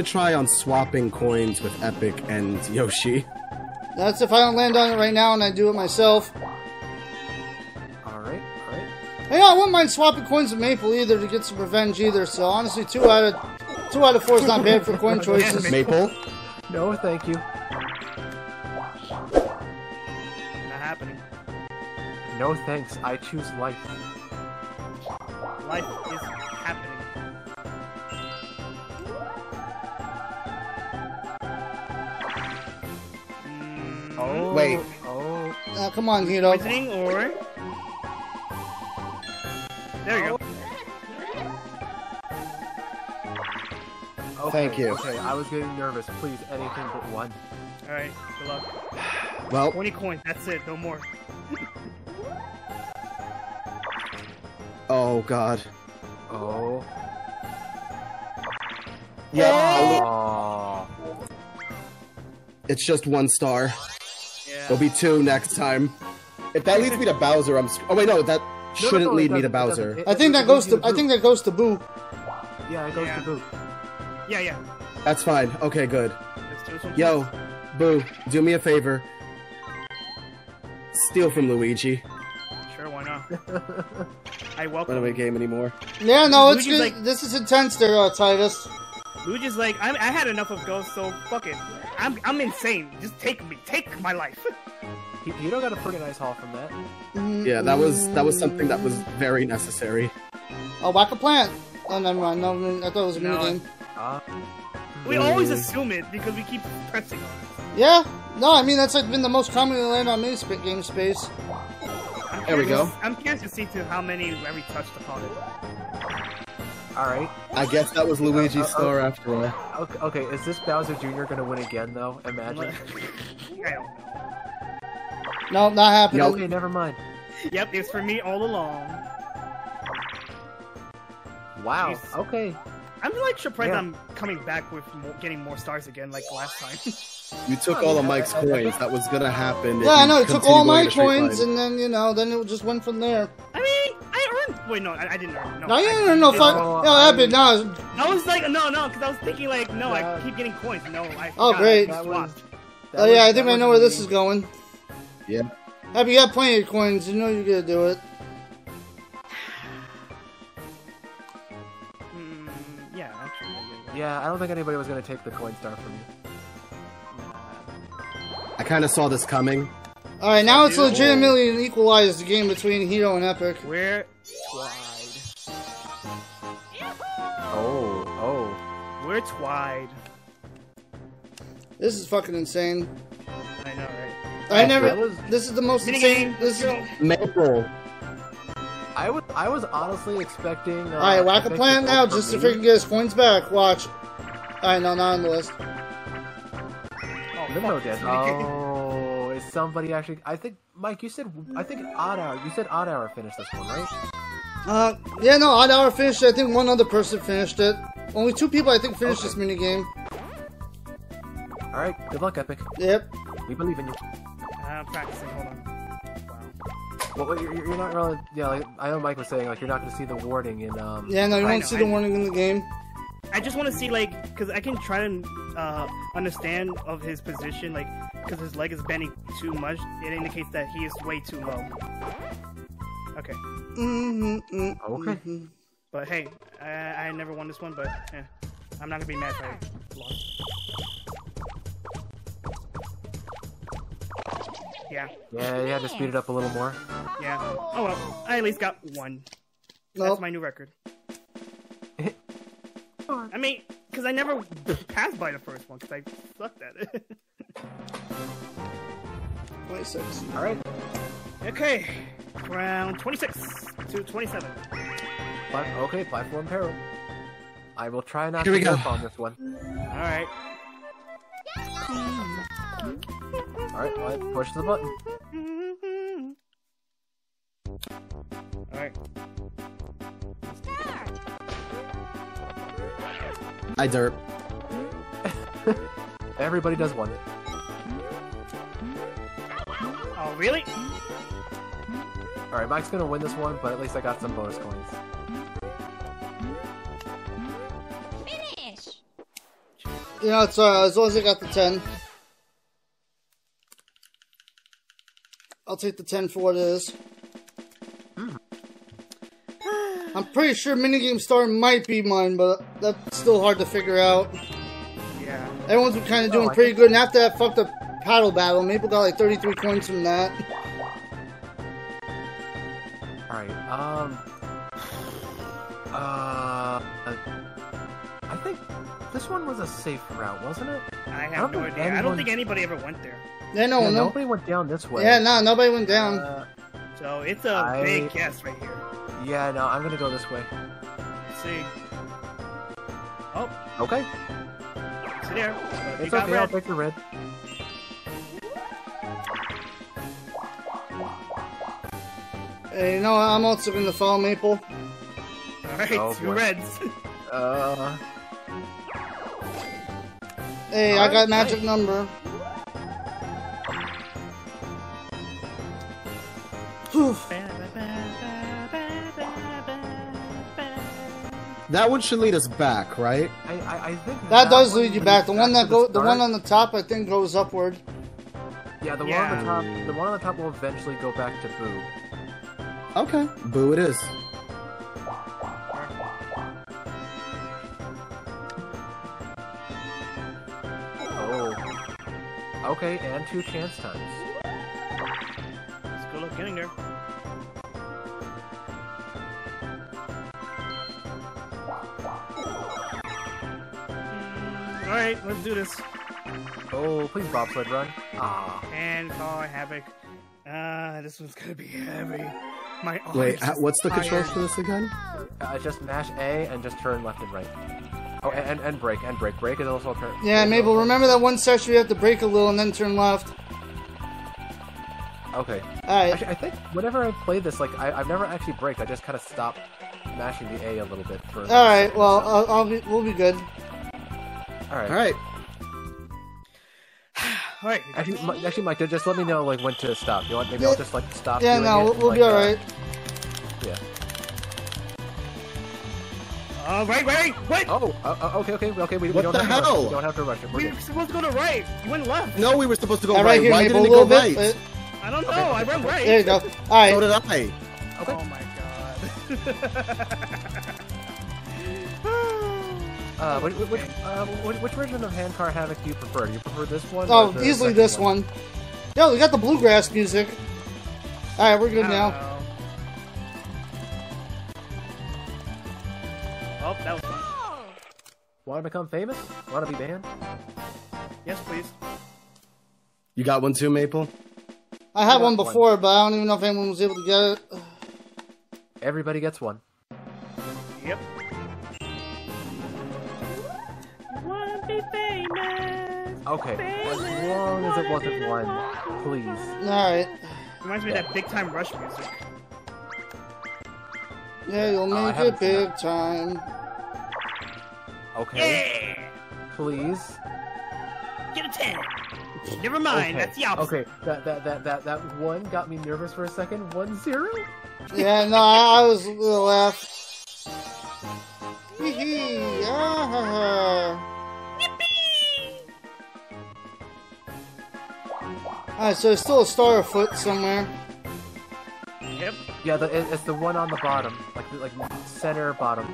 gonna try on swapping coins with Epic and Yoshi. That's if I don't land on it right now and I do it myself. Alright, alright. Hey, I wouldn't mind swapping coins with Maple either to get some revenge either. So honestly, two out of two out of four is not bad for coin choices. Maple? No, thank you. Not happening. No thanks. I choose life. Life is Oh. Wait. Oh. Uh, come on, Hito. Poisoning or. There you go. Okay, Thank you. Okay, I was getting nervous. Please, anything but one. Alright, good luck. Well, 20 coins, that's it, no more. oh god. Oh. Yeah, Oh. it's just one star. Yeah. There'll be two next time. If that leads me to Bowser, I'm. sc- Oh wait, no, that No, shouldn't no, it lead me to doesn't, it. Bowser. It- I think that goes leads to I think that goes to Boo. Yeah, it goes Yeah. to boot. Yeah, yeah. That's fine. Okay, good. Let's do this one Yo, Boo, do me a favor. Steal from Luigi. first. Sure, why not? I welcome. Runaway game anymore. Yeah, no, it's Luigi's good. like- this is intense there, uh, Titus. Luigi's like, I'm, I had enough of ghosts, so fuck it. I'm, I'm insane. Just take me. Take my life. He, he don't got a pretty nice haul from that. Mm, Yeah, that was that was something that was very necessary. Oh, whack a plant. Oh, never mind. No, I thought it was a No. minigame. Ah. we always assume it because we keep pressing on it. Yeah. No, I mean that's like been the most commonly land on mini sp- game space. I'm There we go. I'm curious to see to how many we touched upon it. Alright. I guess that was Luigi's uh, uh, star after all. Okay, okay, is this Bowser Jr. gonna win again, though? Imagine. I don't know. No, not happening. Yep. Okay, never mind. Yep, it's for me all along. Wow. Jeez. Okay. I'm like surprised Yeah. I'm coming back with more, getting more stars again like last time. You took all of Mike's coins. That was gonna happen. Yeah, I know. It took all my coins, line. and then you know, then it just went from there. I mean, I earned. Wait, no, I, I didn't earn. No, No, I, yeah, no, no, I, fuck. No, I- Epic, no. I was like, no, no, because I was thinking like, no, I keep getting coins. No, I. Oh, great. That was- that Oh yeah, was- I that think I know where this is going. Yeah. Epic, you got plenty of coins. You know you're gonna do it. Hmm, yeah, actually. Yeah, I don't think anybody was gonna take the coin star from you. I kind of saw this coming. All right, now it's legitimately an equalized the game between Hero and Epic. We're twied. Oh, oh. We're twied. This is fucking insane. I know, right? I never. was- This is the most insane. This is. go. Maple. I was I was honestly expecting. Uh, All right, whack a Epic plant now, just to me. freaking get his coins back. Watch. All right, no, not on the list. Oh, Limbo fuck. did. Oh, is somebody actually? I think Mike, you said I think Odd Hour. You said Odd Hour finished this one, right? Uh, yeah, no, Odd Hour finished. it. I think one other person finished it. Only two people, I think, finished Okay. this minigame. All right. Good luck, Epic. Yep. We believe in you. I'm practicing. Hold on. Wow. Well, well, you're, you're not really. Yeah, like I know Mike was saying, like you're not going to see the warning in. Um, Yeah, no, you won't see the warning in the game. I just want to see like, cause I can try to uh, understand of his position, like, cause his leg is bending too much. It indicates that he is way too low. Okay, Mm-hmm, mm Okay. but hey, I, I never won this one, but eh, I'm not gonna be mad if I lost. Yeah, Yeah, you had to speed it up a little more. yeah. Oh well, I at least got one. That's my new record. I mean, because I never passed by the first one, because I sucked at it. 26. All right. okay, round 26 to 27. Plat- okay, platform peril. I will try not Here to we go. jump on this one. Alright. All right, well, push the button. Alright. I derp. Everybody does one. Oh, really? All right, Mike's gonna win this one, but at least I got some bonus coins. Finish! You know, it's uh, as long as I got the 10. I'll take the 10 for what it is. I'm pretty sure Minigame Star might be mine, but that's still hard to figure out. Yeah. Everyone's been kind of doing I pretty good, and after that fucked up paddle battle, Maple got like 33 coins from that. Alright, um. Uh. I think this one was a safe route, wasn't it? I don't have no think idea. I don't think anybody ever went there. Yeah, no, yeah, no. nobody went down this way. Yeah, no, nobody went down. Uh, So it's a I- big guess right here. Yeah, no, I'm gonna go this way. Let's see. Oh, Okay, see there. You it's got okay. I'll red. take the red. Hey, you know, what? I'm also gonna follow Maple. All right, Oh, two boy. reds. Uh, Hey, I Alright, got magic nice. number. That one should lead us back, right? I, I, I think That does lead you back. The leads one that to go, the start. one on the top, I think goes upward. Yeah, the one on the top. The one on the top will eventually go back to Boo. Okay. Boo it is. Oh. Okay, and two chance times. Right, let's do this. Oh, please bobsled run. Ah. Handcar Havoc. Uh, this one's gonna be heavy. My arms Wait, just uh, what's the control tired. for this again? Uh, just mash A and just turn left and right. Oh, and and break, and brake. Brake is also a turn. Yeah, Mabel, remember that one section we have to break a little and then turn left? Okay. Alright. Actually, I think whenever I play this, like I, I've never actually braked. I just kind of stop mashing the A a little bit for. Alright, well, I'll, I'll be, we'll be good. All right. All right. All right, Actually, actually, Mike, just let me know like when to stop. You want? Maybe I'll just like stop. Yeah, no, we'll, and, we'll be like, uh, alright. Yeah. Uh, right, right, what? Oh, uh, uh, okay, okay, okay. We, we don't the have to rush it. hell? We don't have to rush it. We're we good. were supposed to go to right. You went left. No, we were supposed to go All right. right, here, Why didn't it go bit. right? Uh, I don't know. Okay, I went okay. right. there you go. So Alright. did I. Okay. Oh my god. Uh, which, which, uh, which, which version of Handcar Havoc do you prefer? Do you prefer this one? or Oh, the easily this one. Yo, we got the bluegrass music. Alright, we're good now. know. Oh, that was fun. Want to become famous? Want to be banned? Yes, please. You got one too, Maple? I had got one one. before, but I don't even know if anyone was able to get it. Everybody gets one. Okay, as long as it wasn't one, please. Alright. Reminds me of that big time rush music. Yeah, you'll Oh, make haven't it seen big time. Okay, Yeah! please. Get a 10! Never mind, okay. that's the opposite. Okay, that, that that that that one got me nervous for a second. One zero. Yeah, no, I, I was a little laugh. Alright, so there's still a star afoot somewhere. Yep. Yeah, the, it, it's the one on the bottom, like the- like center bottom.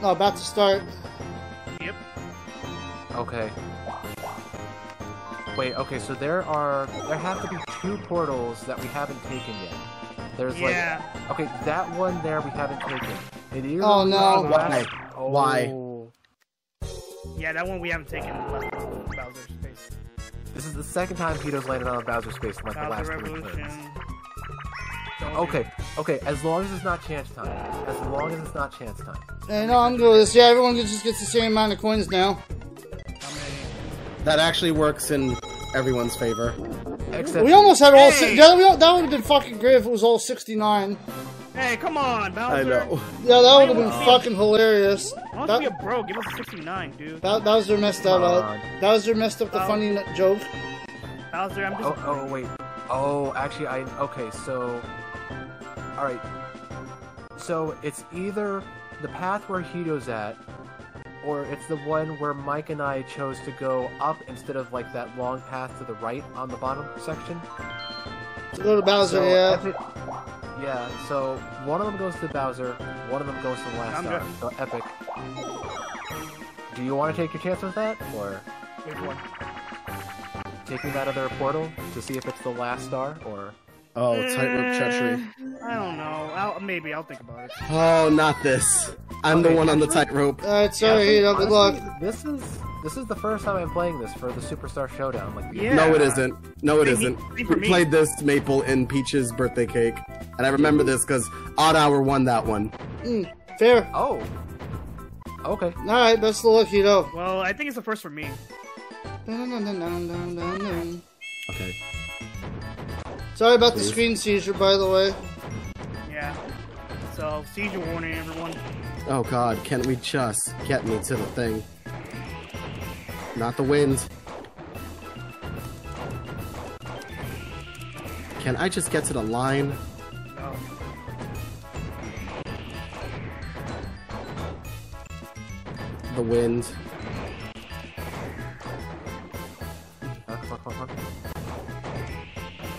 No, about to start. Yep. Okay. Wait, okay, so there are there have to be two portals that we haven't taken yet. There's Yeah. like okay, that one there we haven't taken. It is Oh, no. Why? Oh. Why? Yeah, that one we haven't taken left the second time Hito's landed on a Bowser space in like the last three Revolution. turns. Okay, okay, as long as it's not chance time. As long as it's not chance time. Hey, no, I'm good with this. Yeah, everyone just gets the same amount of coins now. That actually works in everyone's favor. Except We almost had all. Hey! Si- yeah, that would have been fucking great if it was all 69. Hey, come on, Bowser. I know. Yeah, that would have been fucking hilarious. Why don't That- you be a bro? Give us 69, dude. Bow- Bowser messed uh, that Come up. on. Bowser messed up the funny joke. Bowser, I'm just. Oh, oh wait. Oh, actually, I okay. So, all right. So it's either the path where Hito's at, or it's the one where Mike and I chose to go up instead of like that long path to the right on the bottom section. To go to Bowser, So, yeah. Epic- yeah, so one of them goes to Bowser, one of them goes to the last I'm star. So Epic. Do you want to take your chance with that, or Which one? Taking that other portal to see if it's the last star, or Oh, tightrope treachery. Eh, I don't know. I'll, maybe I'll think about it. Oh, not this. I'm the one on the actually- tightrope. Alright, sorry, Hito, good luck. Honestly, This is this is the first time I'm playing this for the Superstar Showdown. Like, Yeah. No, it isn't. No, it Same- isn't. same We played this Maple in Peach's birthday cake, and I remember this because Odd Hour won that one. Mm, fair. Oh. Okay. Alright, best of luck, Hito. Well, I think it's the first for me. Okay. Sorry about the screen seizure, by the way. Yeah. So, seizure warning, everyone. Oh God, can we just get me to the thing? Not the wind. Can I just get to the line? No. The wind.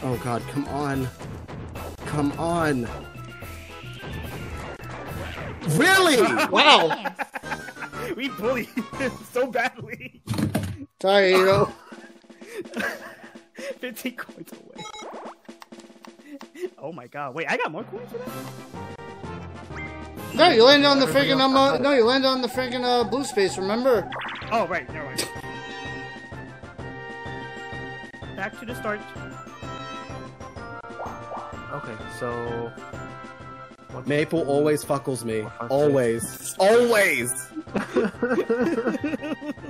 Oh God, come on. Come on. Really? Wow! We bullied him so badly. Sorry, Hito. 15 coins away. Oh my god. Wait, I got more coins for that? No, you landed on the freaking friggin' um, uh, no, you landed on the freaking uh, blue space, remember? Oh, right. Never mind. Back to the start. Okay, so. One, Maple always fuckles me. Always. Always.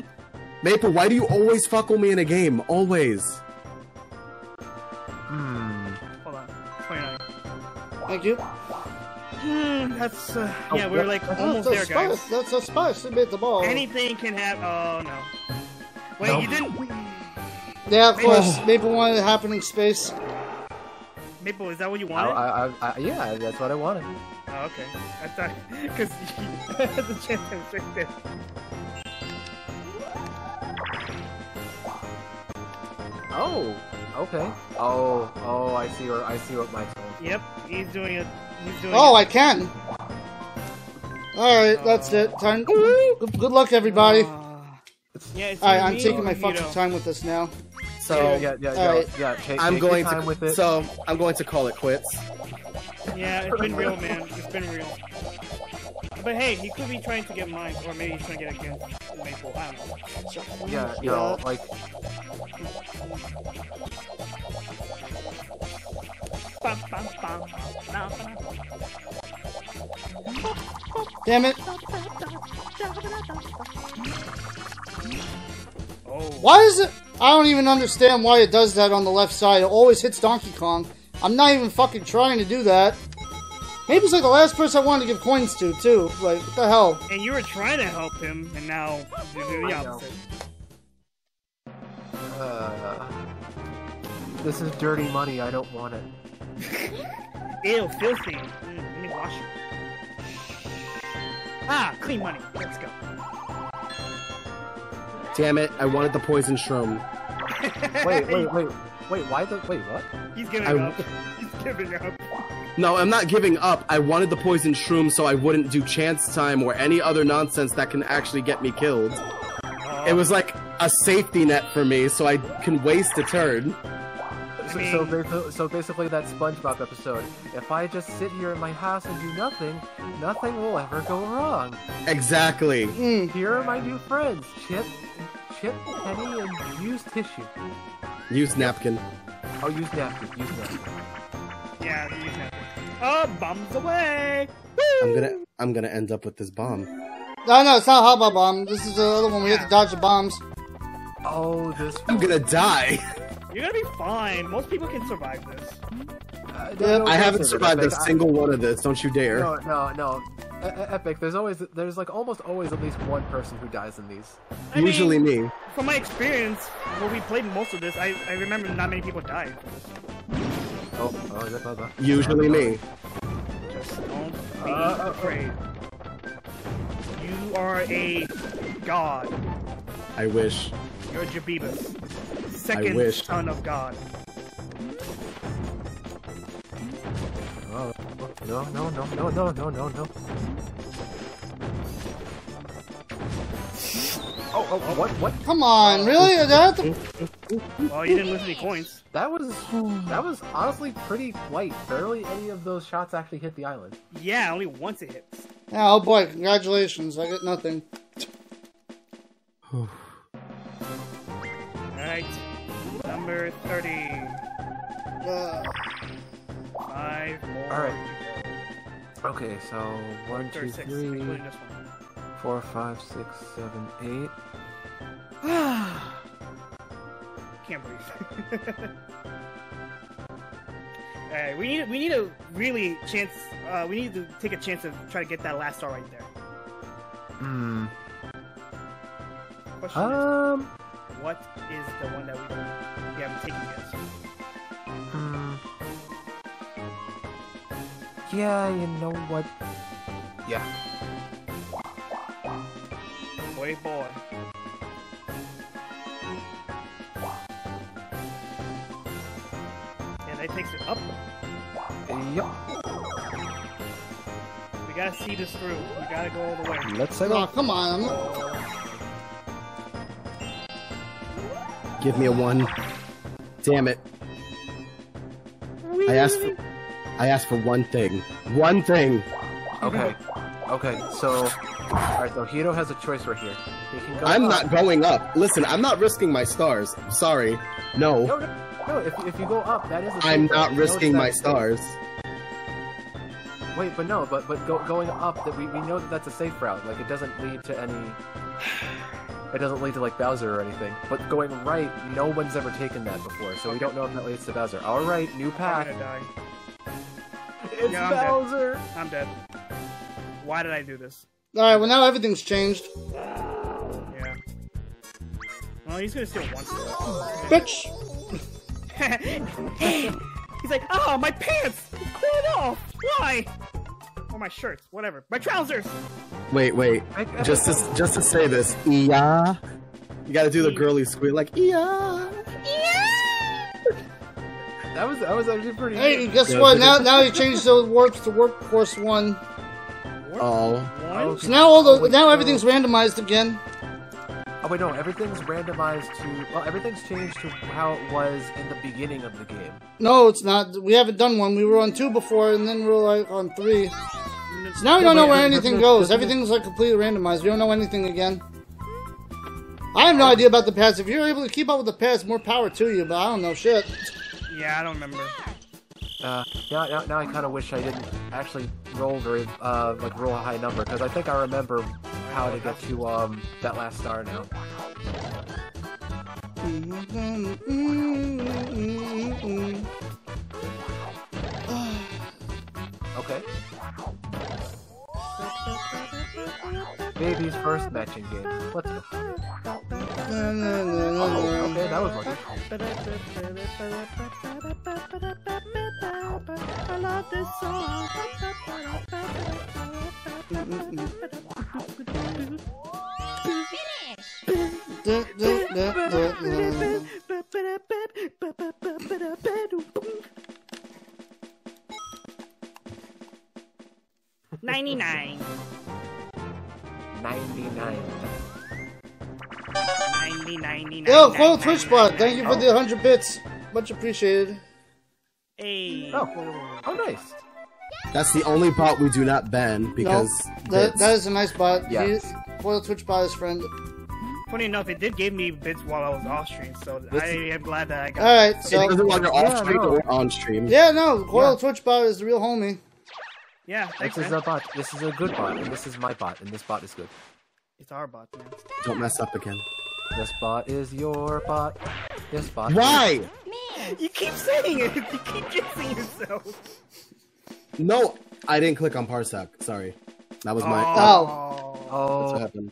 Maple, why do you always fuckle me in a game? Always. Hmm. Hold on. 29. Thank you. Hmm, that's, uh, Oh, yeah, we're like almost a there, guys. spice. That's a spice. They made the ball. Anything can happen. Oh, no. Wait, No. you didn't. Yeah, of course. Maple wanted a happening space. Maple, is that what you I, wanted? I, I, I, yeah, that's what I wanted. Oh, okay. I thought. Because you had the chance to say that. Oh, okay. Oh, oh, I see. Or I see what Mike's doing. Yep, he's doing it. He's doing Oh, it. I can. Alright, that's it. Time. Good, good luck, everybody. Uh, yeah, Alright, I'm taking my fucking time with this now. So yeah, yeah, yeah, yeah. alright. yeah take, I'm take going time to with it. so I'm going to call it quits. Yeah, it's been real, man. It's been real. But hey, he could be trying to get mine, or maybe he's trying to get against Maple. I don't know. yeah, you know, like. Damn it. Oh, Why is it? I don't even understand why it does that on the left side. It always hits Donkey Kong. I'm not even fucking trying to do that. Maybe it's like the last person I wanted to give coins to, too. Like, what the hell? and you were trying to help him, and now you're doing the opposite. uh, this is dirty money. I don't want it. Ew, filthy. Mm, let me wash it. Ah, clean money. Let's go. Damn it! I wanted the poison shroom. Wait, wait, wait, wait. Why the? Wait, what? He's giving I- up. He's giving up. No, I'm not giving up. I wanted the poison shroom so I wouldn't do chance time or any other nonsense that can actually get me killed. It was like a safety net for me, so I can waste a turn. So, mean- so, basically, so basically, that SpongeBob episode. If I just sit here in my house and do nothing, nothing will ever go wrong. Exactly. Mm. Here are my new friends, Chip, Chip, Penny, and use tissue. Use napkin. Oh, use napkin. Use napkin. Yeah, he's happy. Oh, bombs away! I'm gonna I'm gonna end up with this bomb. No, no, it's not Hubba Bomb. This is the other one. We have to dodge the bombs. Oh, this. I'm gonna die. You're gonna be fine. Most people can survive this. Uh, Yeah, no, I haven't no, survived a Epic, I- single one of this. Don't you dare. No, no, no. E- Epic. There's always, there's like almost always at least one person who dies in these. I Usually mean, me. From my experience, when we played most of this, I, I remember not many people died. Oh, oh, yeah, blah, blah. Usually me. Just don't be Uh, uh, afraid. You are a God. I wish. You're Jabibus. Second wish. son of God. No, no, no, no, no, no, no, no. Oh, oh, what, what? Come on, really? Is that. Well, you didn't lose any coins. That was, that was honestly pretty light. Barely any of those shots actually hit the island. Yeah, only once it hits. Yeah, oh boy, congratulations. I get nothing. Alright. Number 30. Uh, Five more. Alright. Okay, so one, two, 36, this one. four, five, six, seven, eight. Can't breathe. Alright, we need we need a really chance. Uh, we need to take a chance to try to get that last star right there. Hmm. Question Um. is, what is the one that we we haven't taken yet? Hmm. Yeah, you know what? Yeah. Boy, boy. And that takes it up. Yep. We gotta see this through. We gotta go all the way. Let's say oh, come on. Give me a one. Damn it. I asked for I asked for one thing. One thing. Okay. Okay. So, all right. So Hiro has a choice right here. He can go. I'm up. not going up. Listen, I'm not risking my stars. Sorry. No. No, no, no. If, if you go up, that is. A I'm not You risking my that- stars. Wait, but no, but but go, going up, that we, we know that that's a safe route. Like it doesn't lead to any. It doesn't lead to like Bowser or anything. But going right, no one's ever taken that before, so we don't know if that leads to Bowser. All right, new I'm path. Gonna die. It's Yeah, I'm dead. Bowser. I'm dead. Why did I do this? Alright, well now everything's changed. Yeah. Well, he's gonna steal one star. Bitch! He's like, oh, my pants! Pull it off! Why? Or my shirts, whatever. My trousers! Wait, wait. Just to just to say this, yeah. You gotta do the girly squeal like yeah. That was that was actually pretty. Hey, good. guess what? Now now he changed the warps to workforce one. Oh. One? So now all the now everything's randomized again. Oh wait, no, everything's randomized to. Well, everything's changed to how it was in the beginning of the game. No, it's not. We haven't done one. We were on two before, and then we were like on three. So now we don't know where anything goes. Everything's like completely randomized. We don't know anything again. I have no oh. idea about the past. If you're able to keep up with the past, more power to you. But I don't know shit. Yeah, I don't remember. Uh, now, now, now I kind of wish I didn't actually roll very, uh, like roll a high number because I think I remember how to get to um that last star now. Okay. Baby's first matching game. Let's go. Oh, okay, that was lucky. I love this song. Ninety-nine. 99. 90, 90, Yo, Coil Twitch bot, thank you for the 100 bits. Much appreciated. Hey. Oh, oh, nice. That's the only bot we do not ban because That, that is a nice bot. Yes. He, Coil Twitch bot is friend. Funny enough, it did give me bits while I was off stream, so This I am glad that I got. Alright, it so. doesn't while you're off Yeah, stream no. or on stream. Yeah, no, Coil Yeah. Twitch bot is the real homie. Yeah, thanks, This is a bot. This is a good bot, and this is my bot, and this bot is good. It's our bot, man. Don't mess up again. This bot is your bot. This bot. Why? You keep saying it. You keep jinxing yourself. No, I didn't click on Parsec. Sorry. That was my. Oh. Oh. oh That's what Oh, happened.